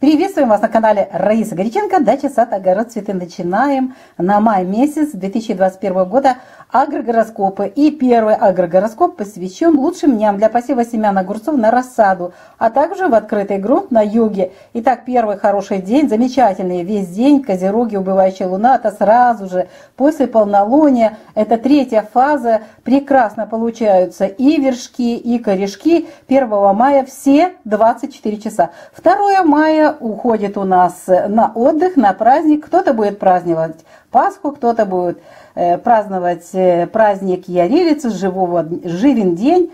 Приветствуем вас на канале Раиса Горяченко, дача, сад, огород, цветы. Начинаем на май месяц 2021 года агрогороскопы. И первый агрогороскоп посвящен лучшим дням для посева семян огурцов на рассаду, а также в открытый грунт на юге. Итак, первый хороший день, замечательный весь день, козероги, убывающая луна, это сразу же после полнолуния. Это третья фаза, прекрасно получаются и вершки, и корешки. 1 мая все 24 часа. 2 мая уходит у нас на отдых, на праздник. Кто-то будет праздновать Пасху, кто-то будет э, праздновать э, праздник Ярилицы, живого, живен день.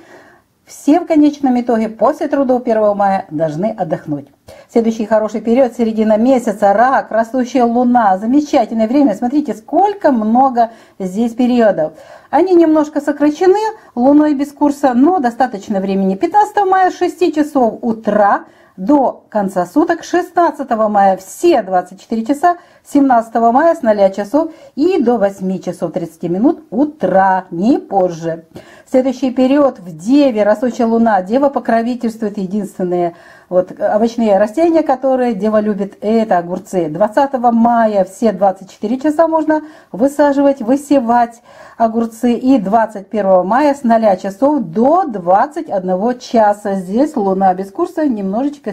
Все в конечном итоге после трудов 1 мая должны отдохнуть. Следующий хороший период, середина месяца, рак, растущая луна, замечательное время. Смотрите, сколько много здесь периодов. Они немножко сокращены луной без курса, но достаточно времени. 15 мая 6 часов утра до конца суток, 16 мая все 24 часа, 17 мая с 0 часов и до 8 часов 30 минут утра, не позже. Следующий период в Деве, растущая луна. Дева покровительствует единственные вот, овощные растения, которые Дева любит, это огурцы. 20 мая все 24 часа можно высаживать, высевать огурцы. И 21 мая с 0 часов до 21 часа. Здесь луна без курса немножечко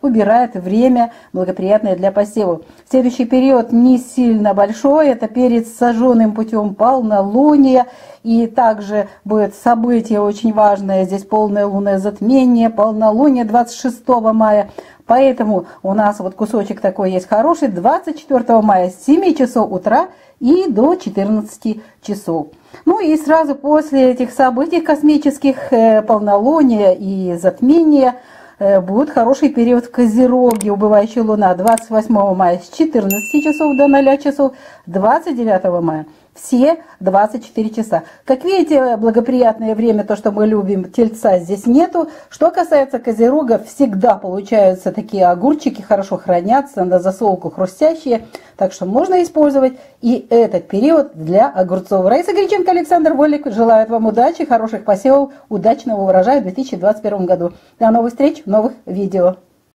убирает время благоприятное для посева. Следующий период не сильно большой, это перед сожженным путем полнолуния. И также будет событие очень важное, здесь полное лунное затмение, полнолуние 26 мая. Поэтому у нас вот кусочек такой есть хороший, 24 мая с 7 часов утра и до 14 часов. Ну и сразу после этих событий космических, э, полнолуния и затмения, будет хороший период в Козероге, убывающая луна 28 мая с 14 часов до 0 часов, 29 мая все 24 часа. Как видите, благоприятное время, то, что мы любим, тельца здесь нету. Что касается козерога, всегда получаются такие огурчики, хорошо хранятся, на засолку хрустящие. Так что можно использовать и этот период для огурцов. Раиса Греченко, Александр Волик желают вам удачи, хороших посевов, удачного урожая в 2021 году. До новых встреч в новых видео.